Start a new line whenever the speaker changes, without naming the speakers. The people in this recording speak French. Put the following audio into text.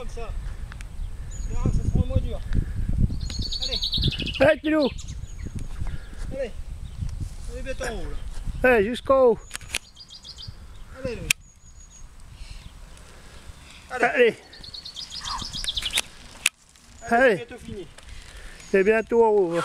comme ça. Non, ça sera moins dur.
Allez. Allez, Pilou. Allez. Allez, bête en haut, là.
Allez, jusqu'en haut.
Allez, Louis.
Allez.
Allez.
Allez.
C'est bientôt fini.
C'est bientôt en haut. Hein.